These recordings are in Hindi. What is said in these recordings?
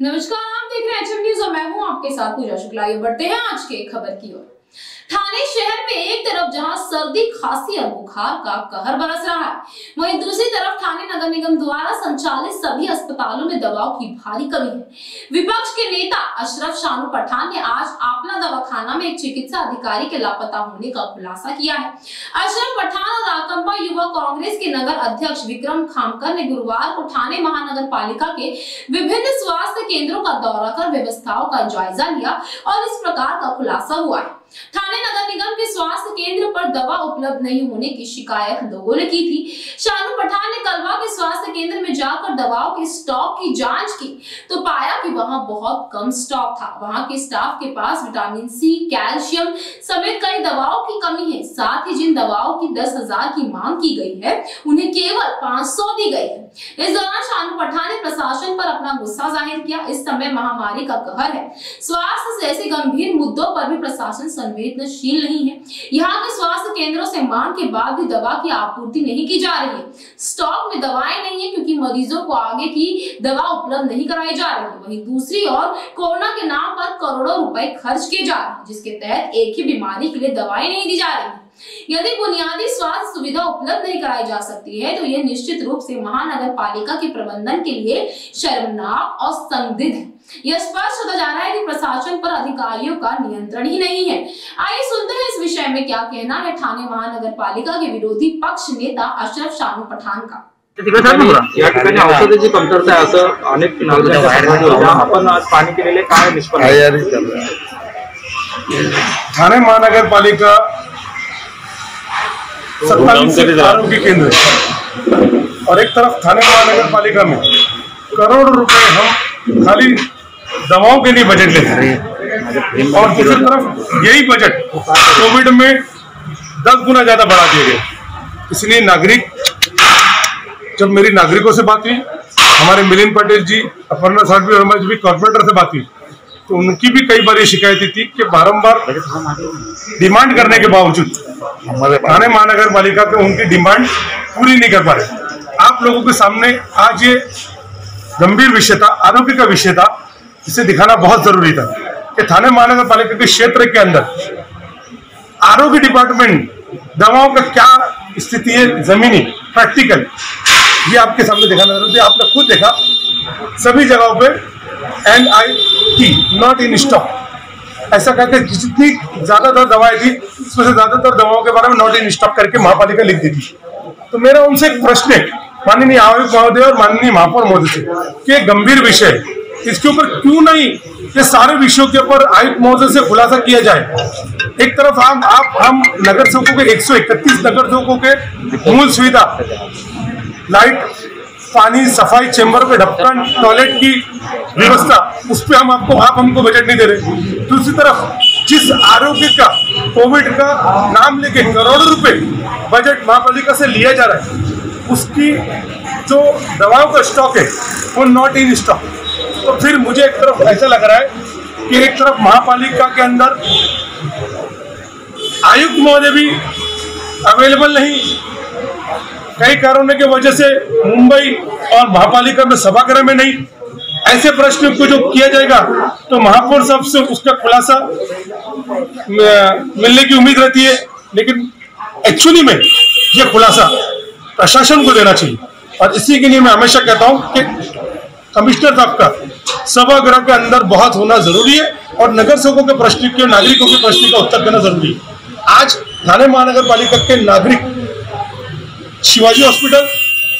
नमस्कार, आप देख रहे हैं एचएम न्यूज़ और मैं हूँ आपके साथ पूजा शुक्ला। ये बढ़ते हैं आज के खबर की ओर। थाने शहर में एक तरफ़ जहाँ सर्दी, खांसी और बुखार का कहर बरस रहा है, वहीं दूसरी तरफ़ थाने नगर निगम द्वारा संचालित सभी अस्पतालों में दवाओं की भारी कमी है। विपक्ष के नेता अशरफ शानू पठान ने आज आपला दवाखाना में एक चिकित्सा अधिकारी के लापता होने का खुलासा किया है। अशरफ पठान और आकंपा युवा कांग्रेस के नगर अध्यक्ष विक्रम खामकर ने गुरुवार को थाने महानगर पालिका के विभिन्न स्वास्थ्य केंद्रों का दौरा कर व्यवस्थाओं का जायजा लिया और इस प्रकार का खुलासा हुआ है। थाने नगर निगम के स्वास्थ्य केंद्र पर दवा उपलब्ध नहीं होने की शिकायत लोगों ने की थी। शानू केंद्र में जाकर दवाओं के स्टॉक की जाँच की तो पाया कि वहाँ बहुत कम स्टॉक था। वहाँ के स्टाफ के पास विटामिन सी कैल्शियम समेत कई दवाओं की कमी है। साथ ही जिन दवाओं की दस हज़ार की मांग की गई है, उन्हें केवल पाँच सौ दी गई है। इस दौरान शानू पठान ने प्रशासन पर अपना गुस्सा ज़ाहिर किया। इस समय महामारी का कहर है। स्वास्थ्य से ऐसे गंभीर मुद्दों पर भी प्रशासन संवेदनशील नहीं है। यहाँ के स्वास्थ्य केंद्रों से मांग के बाद भी दवा की आपूर्ति नहीं की जा रही है। स्टॉक में दवाएँ नहीं है क्योंकि मरीजों को आगे की दवा उपलब्ध नहीं कराई जा रही। है वहीं दूसरी ओर, कोरोना के नाम पर करोड़ों रुपए खर्च किए जा रहे हैं, जिसके तहत एक ही बीमारी के लिए दवाएँ नहीं दी जा रही। यदि बुनियादी स्वास्थ्य सुविधा उपलब्ध नहीं कराई जा सकती है तो यह निश्चित रूप से महानगर पालिका के प्रबंधन के लिए शर्मनाक और संदिग्ध है। यह स्पष्ट होता जा रहा है कि प्रशासन पर अधिकारियों का नियंत्रण ही नहीं है। आइए सुनते हैं इस विषय में क्या कहना है थाने महानगर पालिका के विरोधी पक्ष नेता अशरफ शानू पठान का। या ठिकाणी औषधाची कमतरता आहे असं अनेक नागरिकांच्या आपण आज पाणी केलेले काय निष्पन्न थाने महानगर पालिका सत्तावीस आरोग्य केंद्र. और एक तरफ़ थाने महानगर पालिका में करोड़ रुपए हम खाली दवाओं के लिए बजट लेते हैं। और दूसरी तरफ़ यही बजट कोविड में दस गुना ज़्यादा बढ़ा दिए गए इसलिए नागरिक जब मेरी नागरिकों से बात हुई हमारे मिलिंद पटेल जी अपर्णा साठवी वर्मा जी भी कॉर्पोरेटर से बात हुई तो उनकी भी कई बार ये शिकायत थी कि बारंबार डिमांड करने के बावजूद हमारे थाने महानगर पालिका के उनकी डिमांड पूरी नहीं कर पा रहे। आप लोगों के सामने आज ये गंभीर विषय था आरोग्य का विषय था इसे दिखाना बहुत ज़रूरी था कि थाने महानगर पालिका के क्षेत्र के अंदर आरोग्य डिपार्टमेंट दवाओं का क्या स्थिति है जमीनी प्रैक्टिकल ये आपके सामने दिखाना ज़रूरी है आपने खुद देखा। सभी जगहों पे N I T not in stock ऐसा करके जितनी ज़्यादातर दवाएँ थी उसमें से ज़्यादातर दवाओं के बारे में नॉट इन स्टॉक करके महापालिका लिख दी थी तो मेरा उनसे एक प्रश्न है। माननीय आयुक्त महोदय और माननीय महापौर महोदय से कि गंभीर विषय है। इसके ऊपर क्यों नहीं ये सारे विषयों के ऊपर आयुक्त महोदय से खुलासा किया जाए? एक तरफ़ हम, आप, हम नगर सेवकों के 131 नगर सेवकों के मूल सुविधा लाइट, पानी, सफ़ाई, चेंबर पे ढक्कन, टॉयलेट की व्यवस्था, उस पर हम आपको, आप हमको बजट नहीं दे रहे दूसरी तरफ़, जिस आरोग्य का, कोविड का नाम लेके करोड़ों रुपए बजट महापालिका से लिया जा रहा है, उसकी जो दवाओं का स्टॉक है, वो नॉट इन स्टॉक तो फिर मुझे एक तरफ़ ऐसा लग रहा है कि एक तरफ़ महापालिका के अंदर आयुक्त महोदय भी अवेलेबल नहीं कई कारणों की वजह से मुंबई और महापालिका में सभागृह में नहीं। ऐसे प्रश्न को जो किया जाएगा तो महापौर साहब से उसका खुलासा मिलने की उम्मीद रहती है, लेकिन एक्चुअली में ये खुलासा प्रशासन को देना चाहिए। और इसी के लिए मैं हमेशा कहता हूँ कि कमिश्नर साहब का सभागृह के अंदर बहुत होना ज़रूरी है और नगर सेवकों के प्रश्न के, नागरिकों के प्रश्न का उत्तर देना ज़रूरी है। आज थाने महानगर पालिका के नागरिक शिवाजी हॉस्पिटल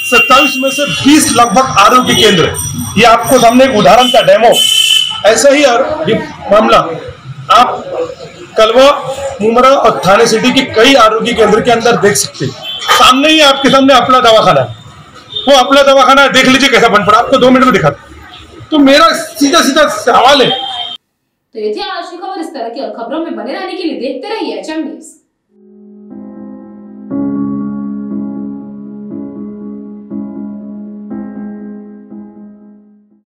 27 में से 20 लगभग आरोग्य केंद्र। ये आपको सामने एक उदाहरण का डेमो। ऐसा ही मामला। आप कलवा, मुमरा और थाने सिटी के कई आरोग्य केंद्र के अंदर देख सकते हैं। सामने ही आपके सामने अपना दवाखाना है। वो अपना दवाखाना देख लीजिए कैसा बन पड़ा। आपको दो मिनट में दिखाते तो मेरा सीधा सीधा सवाल है। तो ये थी आज की खबर। इस तरह की और खबरों में बने रहने के लिए देखते रहिए एचएम न्यूज़